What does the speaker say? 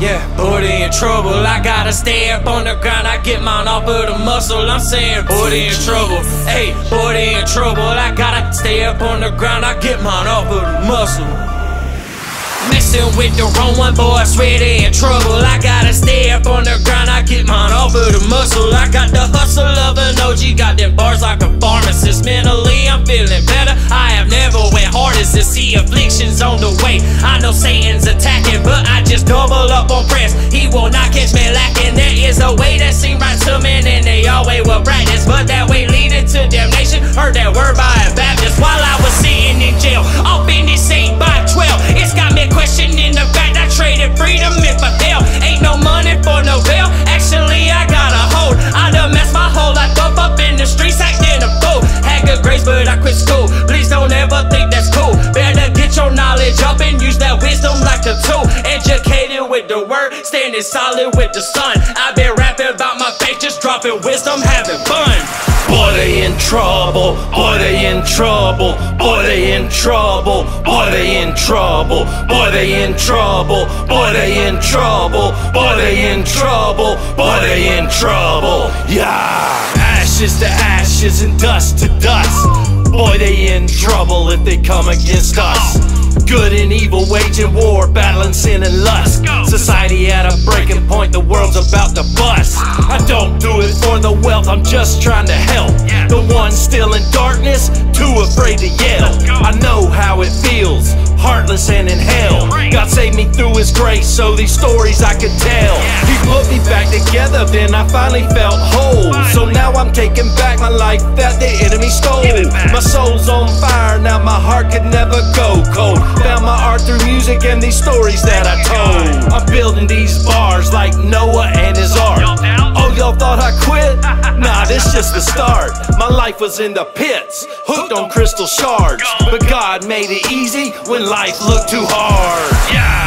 Yeah, booty in trouble. I gotta stay up on the ground. I get mine off of the muscle. I'm saying booty in trouble. Hey, booty in trouble. I gotta stay up on the ground. I get mine off of the muscle. Messing with the wrong one, boy, I swear they in trouble. I gotta stay up on the ground, I get mine off of the muscle. I got the hustle of an OG, got them bars like a pharmacist. Mentally, I'm feeling better. I have never went hardest to see afflictions on the way. I know Satan's I just double up on press. He will not catch me lacking. There is a way that seems right to me, and they always will practice. But that way leading to damnation. Heard that word by a Baptist while I was sitting in jail. Off in this Saint by 12. It's got me questioning the fact I traded freedom in for hell. Ain't no money for no bail. Actually, I got a hold. I done messed my whole life up up in the streets, acting a fool. Had good grades, but I quit school. Please don't ever think that's cool. Better get your knowledge up and use that wisdom like a two. Educated with the word, standing solid with the sun. I've been rapping about my faith, just dropping wisdom, having fun. Boy, they in trouble, boy, they in trouble, boy, they in trouble, boy, they in trouble, boy, they in trouble, boy, they in trouble, boy, they in trouble, boy, they in trouble, yeah. Ashes to ashes and dust to dust. Boy, they in trouble if they come against us. Good and evil waging war, battling sin and lust. Society at a breaking point, the world's about to bust. I don't do it for the wealth, I'm just trying to help. The one still in darkness, too afraid to yell. I know how it feels, heartless and in hell. God saved me through His grace, so these stories I could tell. He put me back together, then I finally felt whole. So now I'm taking back my life that the enemy stole. My soul's on fire, now my heart could never go cold. Found my art through music and these stories that I told. I'm building these bars like Noah and his ark. Oh, y'all thought I quit? Nah, this just the start. My life was in the pits, hooked on crystal shards. But God made it easy when life looked too hard. Yeah!